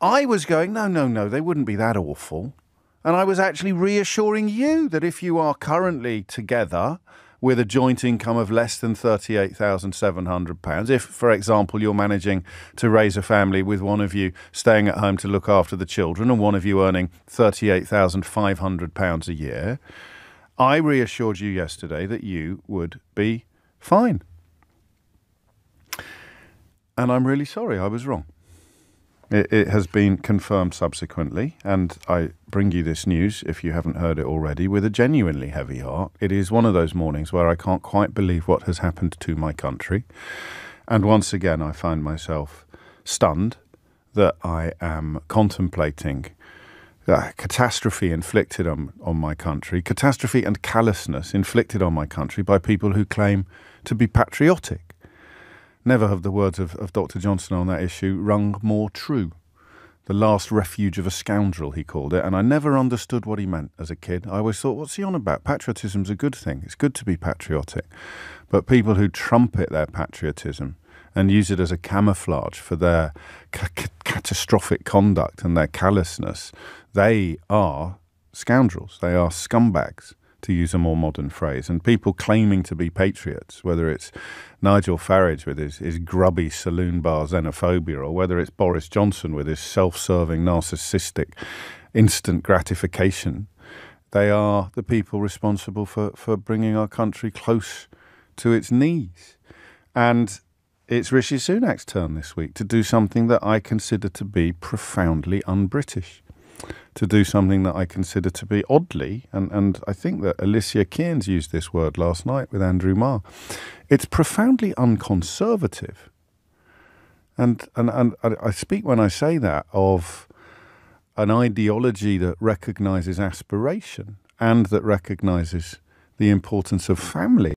I was going, no, no, no, they wouldn't be that awful. And I was actually reassuring you that if you are currently together with a joint income of less than £38,700, if, for example, you're managing to raise a family with one of you staying at home to look after the children and one of you earning £38,500 a year, I reassured you yesterday that you would be fine. And I'm really sorry, I was wrong. It, it, has been confirmed subsequently, and I bring you this news, if you haven't heard it already, with a genuinely heavy heart. It is one of those mornings where I can't quite believe what has happened to my country. And once again, I find myself stunned that I am contemplating uh, catastrophe inflicted on, on my country, catastrophe and callousness inflicted on my country by people who claim to be patriotic. Never have the words of, of Dr. Johnson on that issue rung more true. The last refuge of a scoundrel, he called it, and I never understood what he meant as a kid. I always thought, what's he on about? Patriotism's a good thing. It's good to be patriotic. But people who trumpet their patriotism and use it as a camouflage for their ca- catastrophic conduct and their callousness, they are scoundrels. They are scumbags to use a more modern phrase, and people claiming to be patriots, whether it's Nigel Farage with his, his grubby saloon bar xenophobia, or whether it's Boris Johnson with his self serving, narcissistic, instant gratification, they are the people responsible for, for bringing our country close to its knees. And it's Rishi Sunak's turn this week to do something that I consider to be profoundly un British to do something that I consider to be oddly, and, and I think that Alicia Kearns used this word last night with Andrew Marr, it's profoundly unconservative. And, and, and I speak when I say that of an ideology that recognizes aspiration and that recognizes the importance of family.